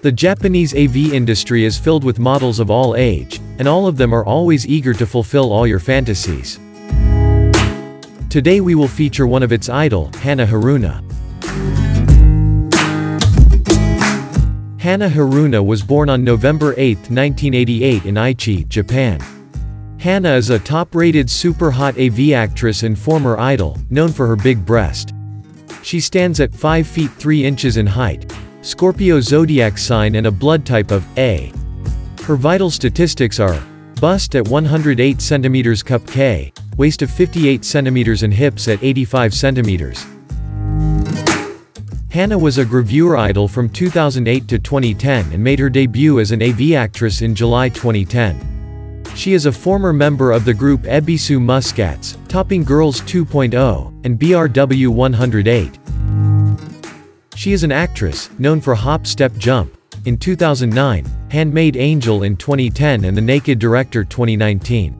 The Japanese AV industry is filled with models of all age, and all of them are always eager to fulfill all your fantasies. Today we will feature one of its idol, Hana Haruna. Hana Haruna was born on November 8, 1988 in Aichi, Japan. Hana is a top-rated super hot AV actress and former idol, known for her big breast. She stands at 5 feet 3 inches in height, Scorpio zodiac sign and a blood type of A. Her vital statistics are bust at 108 cm cup K, waist of 58 cm and hips at 85 cm. Hana was a gravure idol from 2008 to 2010 and made her debut as an AV actress in July 2010. She is a former member of the group Ebisu Muscats, topping Girls 2.0, and BRW 108. She is an actress, known for Hop Step Jump, in 2009, Handmaid Angel in 2010 and The Naked Director 2019.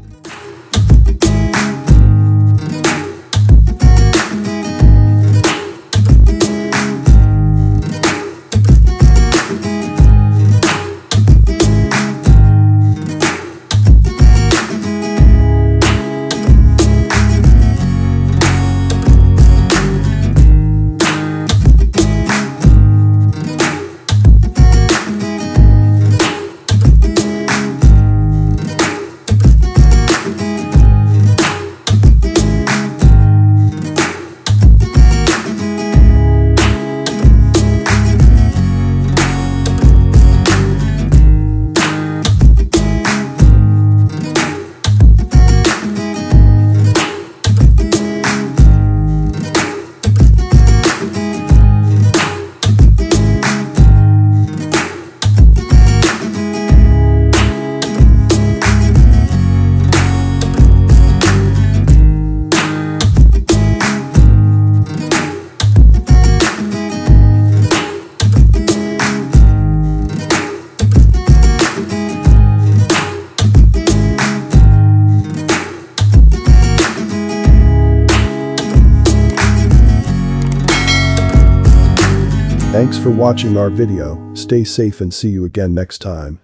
Thanks for watching our video, stay safe and see you again next time.